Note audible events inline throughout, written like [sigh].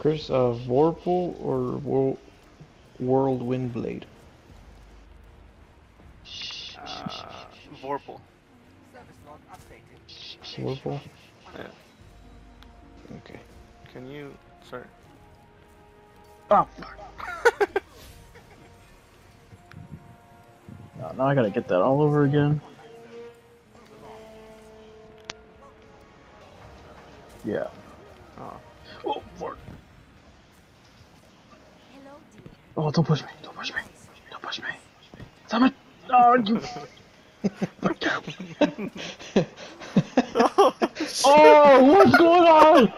Chris, uh, Vorpal or Wor Whirlwind Blade? Uh, Vorpal. Vorpal? Yeah. Okay. Can you Sorry. Oh, [laughs] Oh, now I gotta get that all over again. Yeah. Oh, Oh, don't push me. Don't push me. Don't push me. Stop it. Oh, you. Fuck you. oh, what's going on?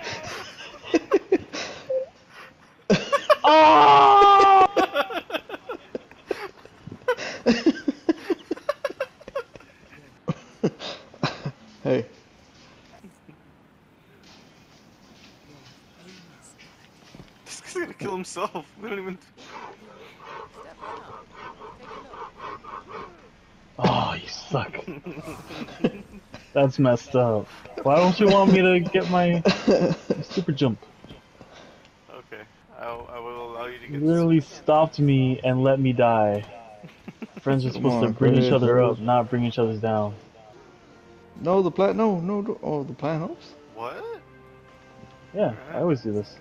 oh! Hey. This guy's gonna kill himself. We don't even. Suck. [laughs] That's messed up. Why don't you want me to get my super jump? Okay. I'll, I will allow you to get. You get. literally stopped me and let me die. Friends are Come supposed to bring each other up, not bring each other down. No, the plant. No, no. no. Oh, the plant helps. What? Yeah, I always do this.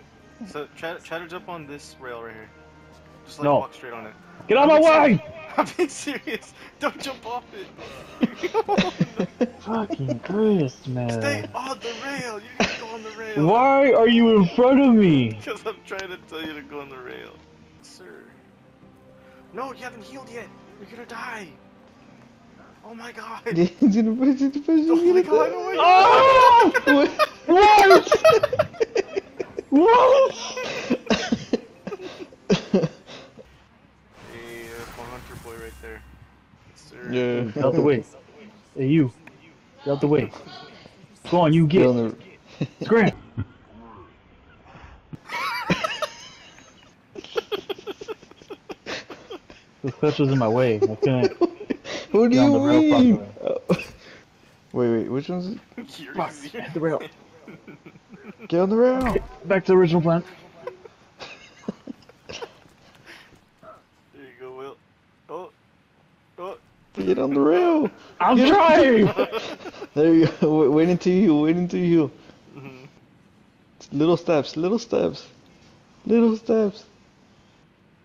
So try, try to jump on this rail right here. Just like No. walk straight on it. Get out of my way! [laughs] I'm being serious. Don't jump off it. Fucking Chris, man. Stay on the rail. You gotta go on the rail. Why are you in front of me? Because I'm trying to tell you to go on the rail. Sir. No, you haven't healed yet. You're gonna die. Oh my god. [laughs] He's gonna oh push it, push it, Oh my he's god, gonna oh my god. Oh! What? [laughs] what? Hey, Fun Hunter boy right there. Yes, sir. Yeah. Get out the way. Hey, you. Get out the way. Go on, you Get get. the. Scram. [laughs] This clutch was in my way. I couldn't. [laughs] What do you rail mean? Oh. Wait, wait. Which one's it? Fuck, the rail. Get on the rail. Back to the original plan. There you go, Will. Oh. Oh. Get on the rail. I'm Get- trying. There you go. Wait, wait until you heal. Wait until you heal. Mhm. Little steps. Little steps. Little steps.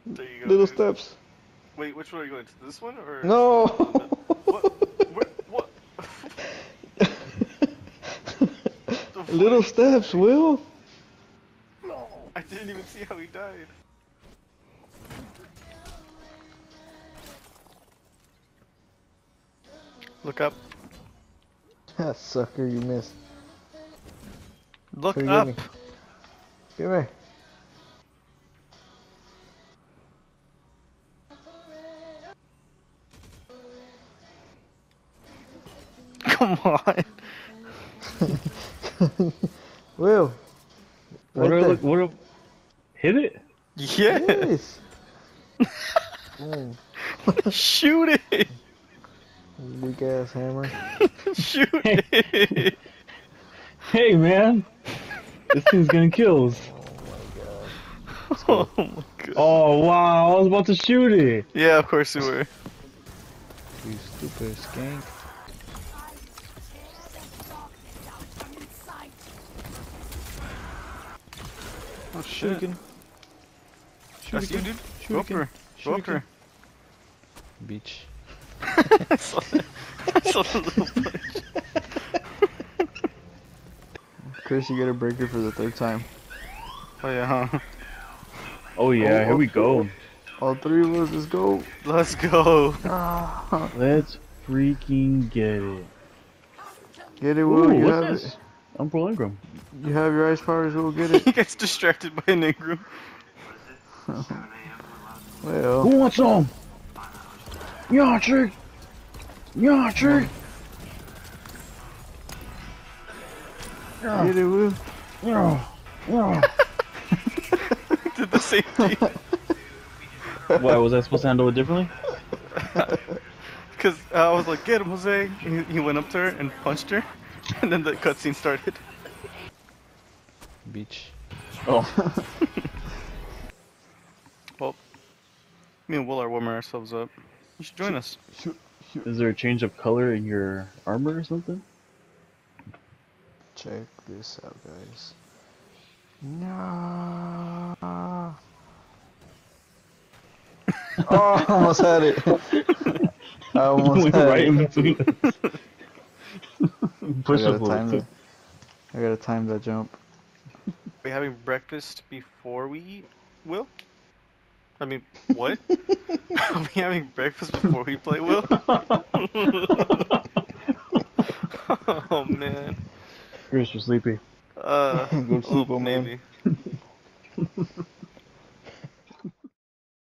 There you go. Little dude. steps. Wait, which one are you going to? This one or? No. What? Where, [laughs] what? Little steps, Will. No. I didn't even see how he died. Look up. [laughs] Sucker, you missed. Look Here, up. Give me. Give me. [laughs] Come on. [laughs] Will. What Right are look? What? Are, hit it? Yes. Yes. oh, mm. Shoot it. Weak ass hammer. [laughs] Shoot it. Hey man, this thing's getting kills. [laughs] oh my god. Oh my god. Oh wow, I was about to shoot it. Yeah, of course you were. You stupid skank. Oh shit. Shuriken. That's you, Shuriken. dude. Go up Shuriken. her. Go up her. Beach. I saw that. I saw the little punch. [laughs] Chris, you got a breaker for the third time. Oh yeah, huh? Oh yeah, Oh, here we go. All three of us, let's go. Let's go. Ah, Let's freaking get it. get it, Will. Ooh, you what's have this? it. Uncle Ingram. You have your ice powers. We'll get it. [laughs] he gets distracted by an Ingram. [laughs] well, Who wants some? Yachter! Yachter! Yeah. Yeah. Yeah. Did the same thing. Why, was I supposed to handle it differently? Because uh, I was like, get him, Jose! He, he, went up to her and punched her, [laughs] and then the cutscene started. Beach. Oh. [laughs] well, me and Will are warming ourselves up. You should join us. Shoot, shoot. Is there a change of color in your armor or something? Check this out, guys. No. oh, I almost had it. I [laughs] almost Went had right it. in between. Push [laughs] I it gotta time forward. that. I gotta time that jump. we having breakfast before we eat, Will? I mean, what? [laughs] Are we having breakfast before we play, Will? [laughs] [laughs] oh man. Chris, you're sleepy. Uh, Go sleep, oh, old man. maybe.